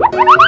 Bye.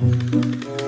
Música